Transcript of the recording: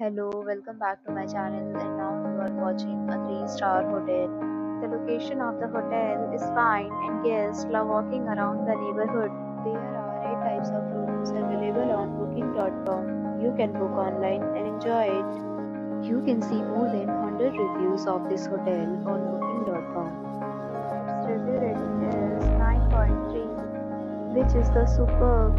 Hello, welcome back to my channel and now you are watching a 3-star hotel. The location of the hotel is fine and guests love walking around the neighborhood. There are 8 types of rooms available on booking.com. You can book online and enjoy it. You can see more than 100 reviews of this hotel on booking.com. Its review rating is 9.3 which is the superb.